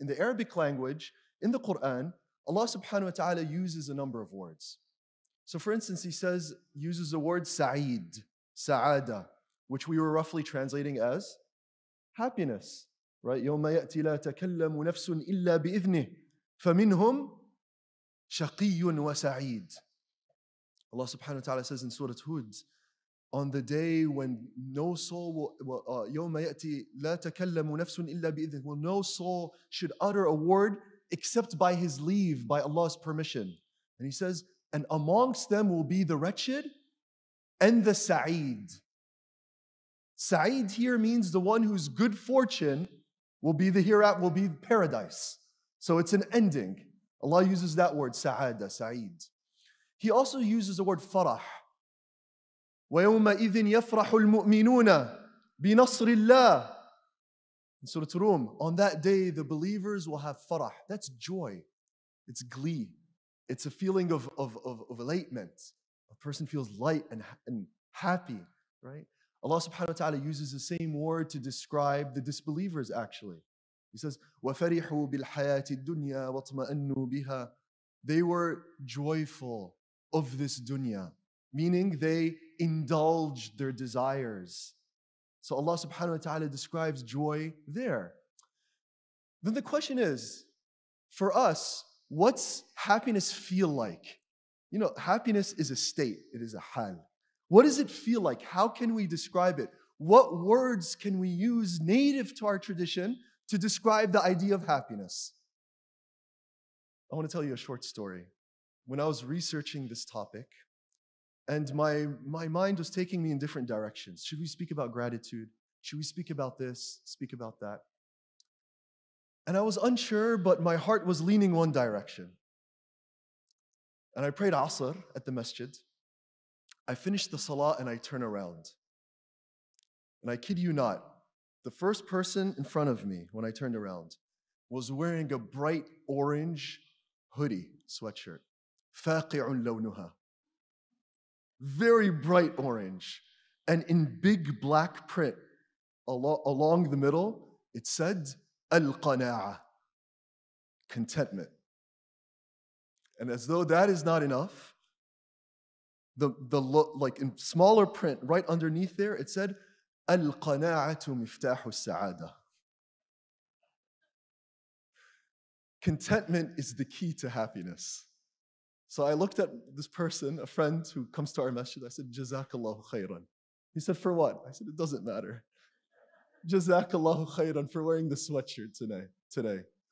in the Arabic language, in the Quran, Allah subhanahu wa ta'ala uses a number of words. So, for instance, He says, uses the word sa'id, sa'ada, which we were roughly translating as happiness. Right? يوم يأتي لا تكلم نفس إلا بإذنه فمنهم شقي وسعيد. Allah subhanahu wa ta'ala says in Surah Hud, on the day when no soul will, uh, يوم يأتي لا تكلم نفس إلا بإذنه, well, no soul should utter a word except by his leave, by Allah's permission. And he says, and amongst them will be the wretched and the sa'id. Sa'id here means the one whose good fortune will be the hereafter, will be paradise. So it's an ending. Allah uses that word, sa'ada, sa'id. He also uses the word farah. وَيَوْمَئِذٍ يَفْرَحُ الْمُؤْمِنُونَ بِنَصْرِ اللَّهِ in Surah Rum, on that day, the believers will have farah. That's joy. It's glee. It's a feeling of, of, of, of elatement. A person feels light and, and happy, right? Allah subhanahu wa ta'ala uses the same word to describe the disbelievers actually. He says, وَفَرِحُوا بِالْحَيَاةِ الدُّنْيَا وَاطْمَأَنُّوا بِهَا They were joyful of this dunya, meaning they indulged their desires so Allah subhanahu wa ta'ala describes joy there. Then the question is for us, what's happiness feel like? You know, happiness is a state, it is a hal. What does it feel like? How can we describe it? What words can we use native to our tradition to describe the idea of happiness? I want to tell you a short story. When I was researching this topic, and my, my mind was taking me in different directions. Should we speak about gratitude? Should we speak about this? Speak about that? And I was unsure, but my heart was leaning one direction. And I prayed Asr at the masjid. I finished the salah and I turn around. And I kid you not, the first person in front of me when I turned around was wearing a bright orange hoodie, sweatshirt. فاقع لونها very bright orange, and in big black print along the middle, it said al qana'a, contentment. And as though that is not enough, the, the like in smaller print right underneath there, it said al qana'atu miftahu sa'ada. Contentment is the key to happiness. So I looked at this person, a friend who comes to our masjid. I said, Jazakallahu khairan. He said, For what? I said, It doesn't matter. Jazakallahu khairan for wearing the sweatshirt today. today.